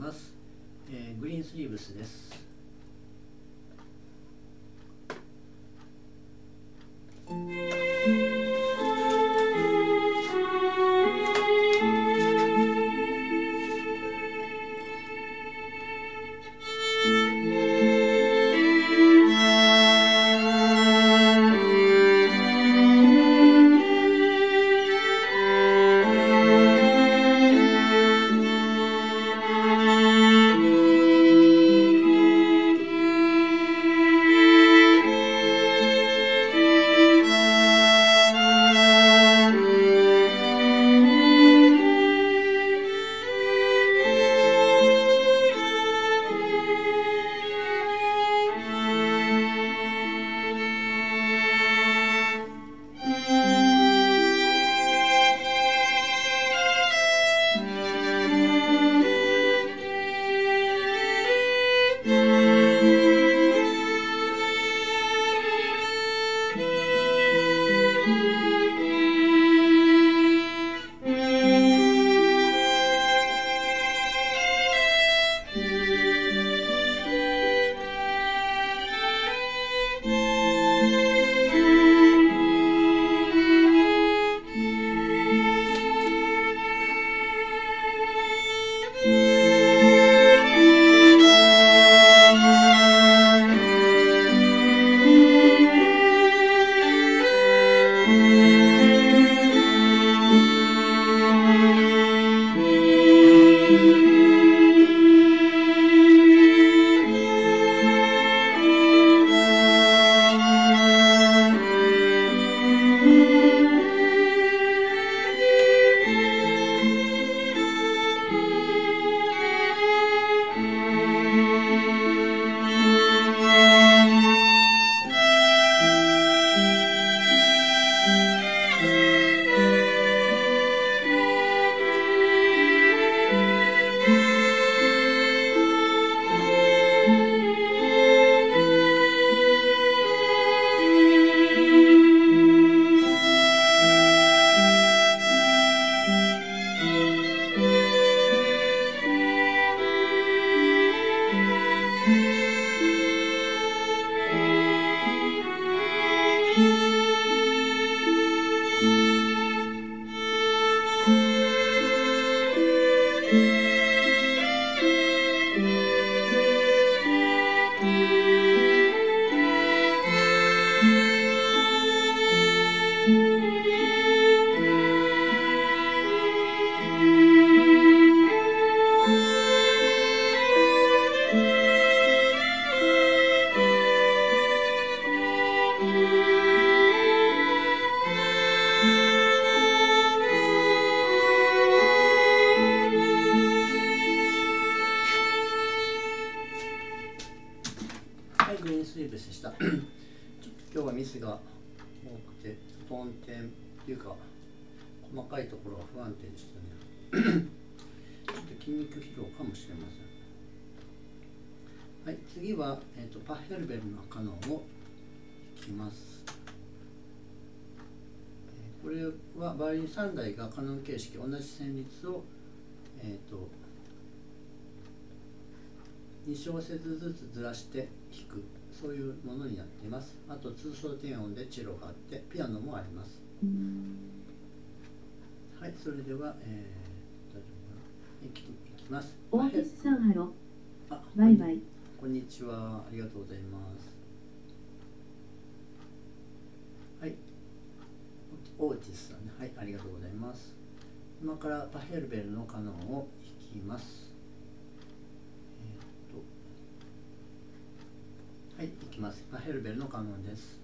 ます、えー、グリーンスリーブスです。3台がカノン形式同じ旋律を、えーと、2小節ずつずらして弾く。そういうものになっています。あと通奏低音でチェロがあってピアノもあります。はいそれでは、えー、大丈夫かな。いきいきます。オーティスさんハロあバイバイ。こんにちは。ありがとうございます。オーティスさん。ねはいありがとうございます。今からパヘルベルのカノンを弾きます。えー、っとはいいきます。パヘルベルのカノンです。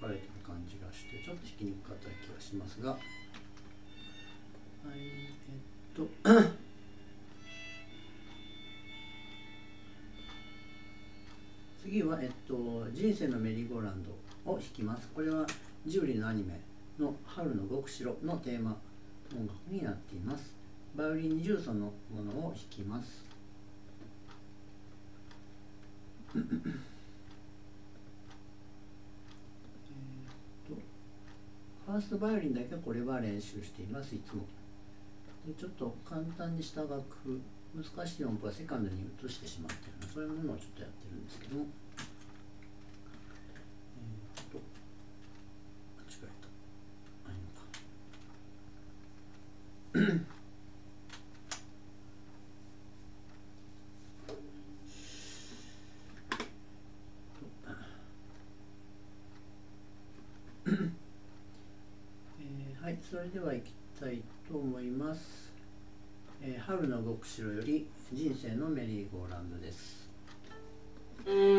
かれてる感じがしてちょっと弾きにくかった気がしますがはいえっと 次は、えっと、人生のメリーゴーランドを弾きます。これはジブリのアニメの春の極白のテーマ音楽になっています。バイオリン20奏のものを弾きます。えっとファーストバイオリンだけはこれは練習していますいつも。でちょっと簡単にした楽譜難しい音符はセカンドに移してしまっているのそういうものをちょっとやってるんですけども、えー、と間違えたないのかえー、はいそれでは行きたいと思いますえー、春の極白より人生のメリーゴーランドです。辛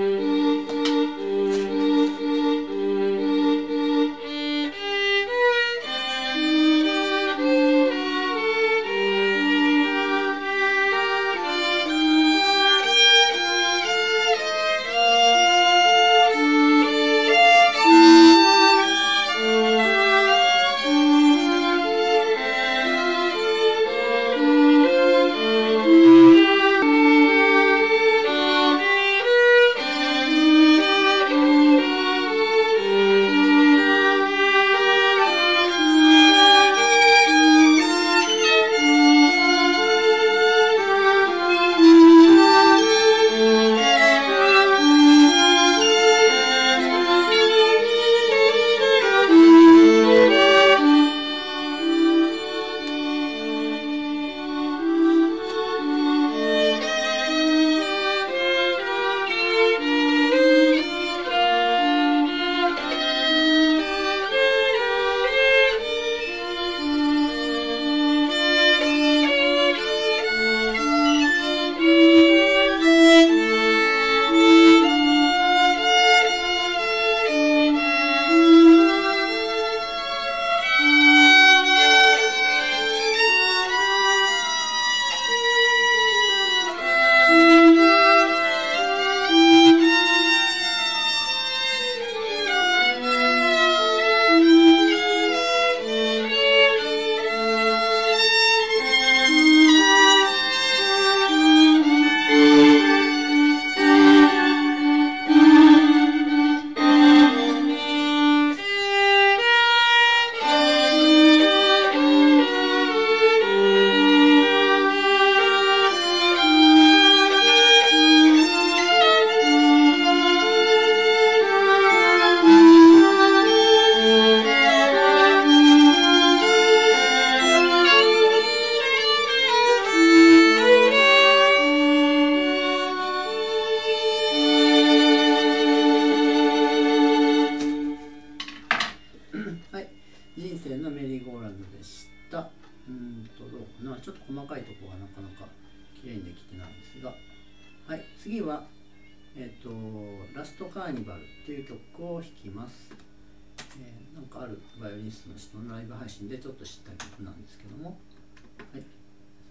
ストカーニバル」っていう曲を弾きます、えー、なんかあるバイオリニストの人のライブ配信でちょっと知った曲なんですけども。はい。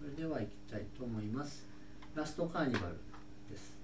それではいきたいと思います。ラストカーニバルです。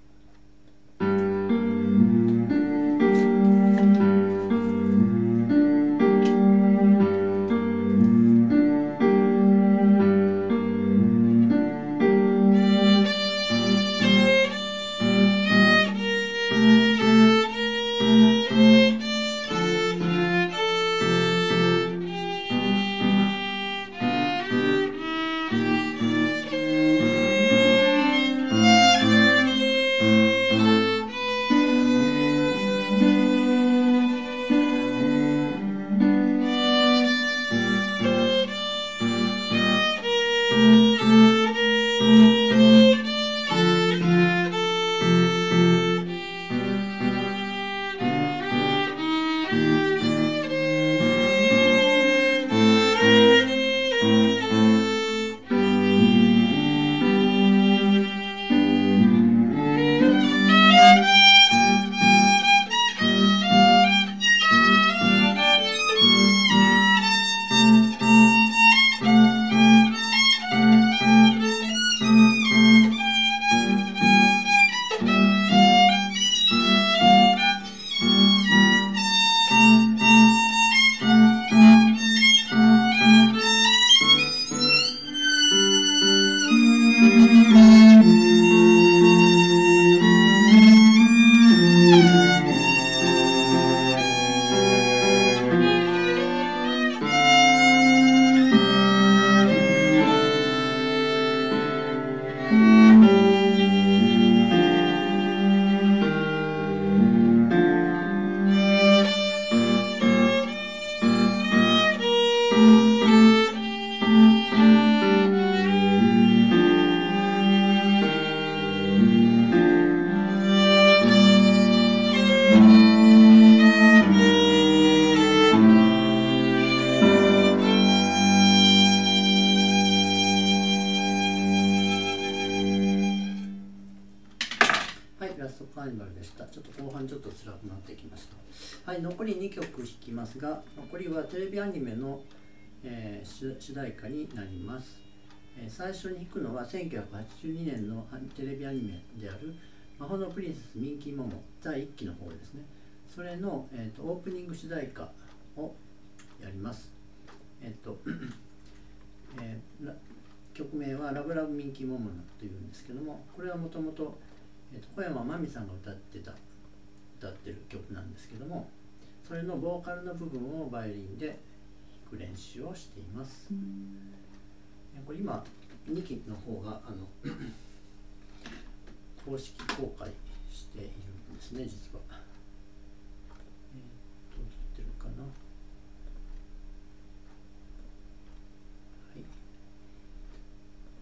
ますが残りはテレビアニメの、えー、主題歌になります。え最初に弾くのは1982年のテレビアニメである「魔法のプリンセスミンキーモモ」第1期の方ですね。それの、えーと、オープニング主題歌をやります。えっ、ー、と、え、曲名は「ラブラブミンキーモモ」というんですけどもこれはもともと小山真美さんが歌ってた歌ってる曲なんですけどもそれのボーカルの部分をバイオリンで弾く練習をしています。これ今2期の方があの 公式公開しているんですね実は。えー、どうってるかな。は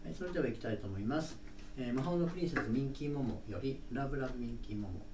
い、はい、それではいきたいと思います。えー、魔法のプリンセスミンキーモモよりラブラブミンキーモモ。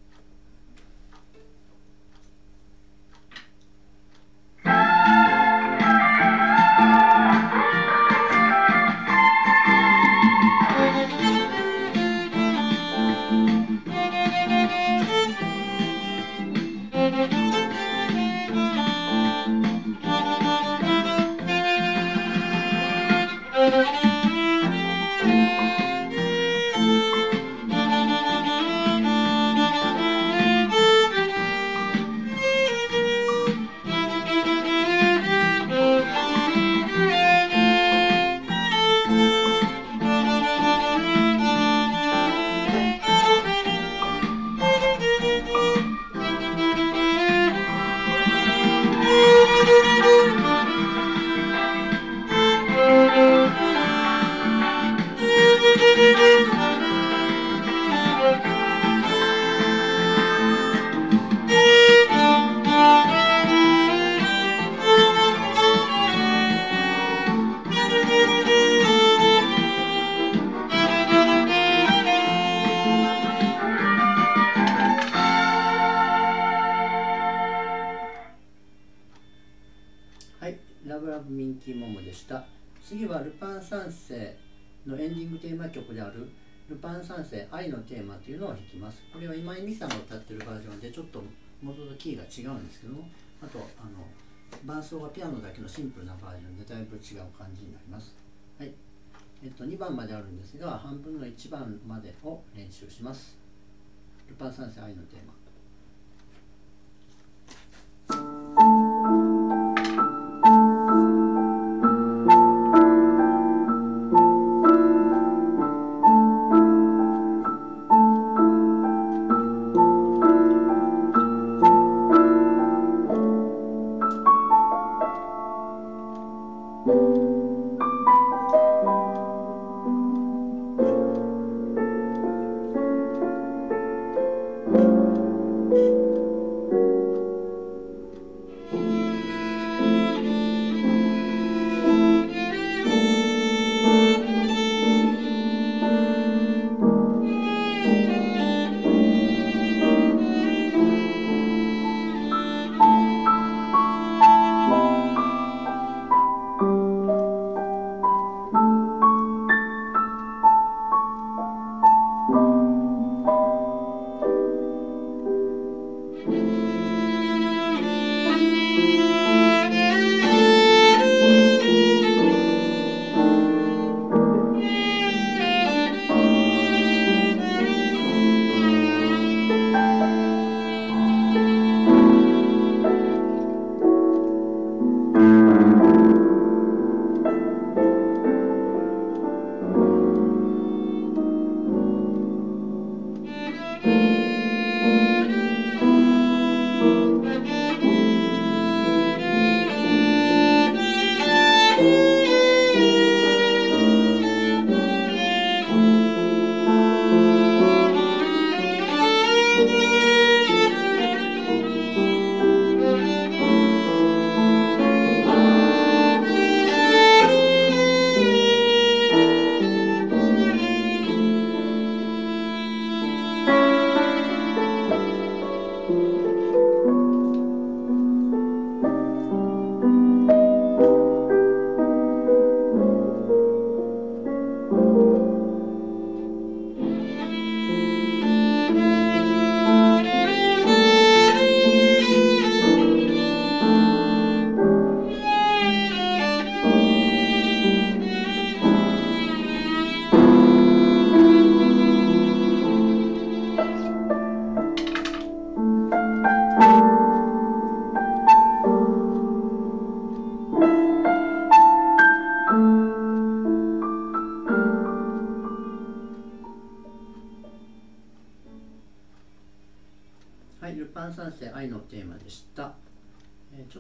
三世のエンディングテーマ曲であるルパン三世愛のテーマというのを弾きます。これは今井美さんが歌ってるバージョンでちょっと元とキーが違うんですけどもあとあの伴奏がピアノだけのシンプルなバージョンでだいぶ違う感じになります。はい。えっと2番まであるんですが半分の1番までを練習します。ルパン三世愛のテーマ。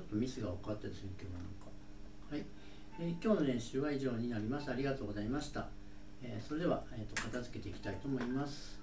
とミスが多かったですね、今日はなんか。はい、えー今日の練習は以上になります。ありがとうございました。えーそれでは、えーと片付けていきたいと思います。